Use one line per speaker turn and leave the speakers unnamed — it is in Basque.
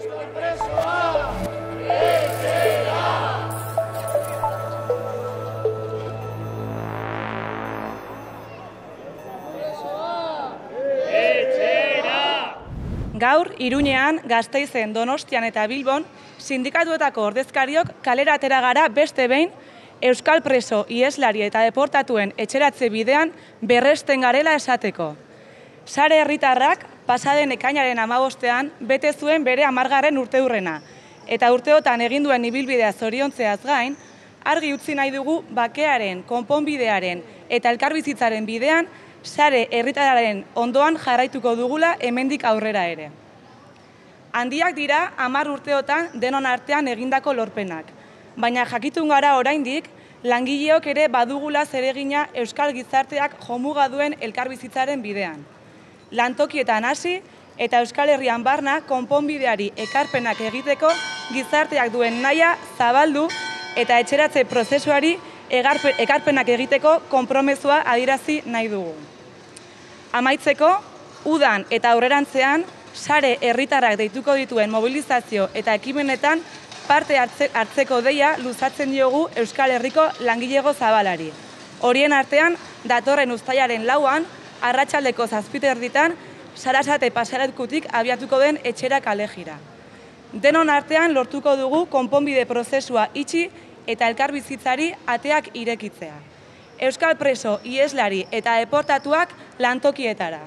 Gaur, Iruñean, Gazteizen, Donostian eta Bilbon, sindikatuetako ordezkariok kalera atera gara beste behin Euskal Preso, Ieslari eta Deportatuen etxeratze bidean berresten garela esateko. Sare herritarrak pasaden ekainaren amabostean bete zuen bere amargarren urte hurrena, eta urteotan egin duen ibilbidea zoriontzeaz gain, argi utzi nahi dugu bakearen, konponbidearen eta elkarbizitzaren bidean sare herritararen ondoan jarraituko dugula hemendik aurrera ere. Handiak dira hamar urteotan denon artean egindako lorpenak, baina jakitun gara oraindik langileok ere badugula zeregina euskal gizarteak jomuga duen elkarbizitzaren bidean. Lantokietan hasi eta Euskal Herrian barna konponbideari ekarpenak egiteko gizarteak duen naia zabaldu eta etxeratze prozesuari ekarpenak egiteko konpromezua adirazi nahi dugu. Amaitzeko, udan eta aurrerantzean, sare herritarrak deituko dituen mobilizazio eta ekimenetan parte hartzeko deia luzatzen diogu Euskal Herriko langilego zabalari. Horien artean, datorren ustaiaren lauan, arratsaldeko zazpiter ditan, sarasate pasaretkutik abiatuko den etxera kalejira. Denon artean lortuko dugu konponbide prozesua itxi eta elkarbizitzari ateak irekitzea. Euskal preso, ieslari eta deportatuak lantokietara.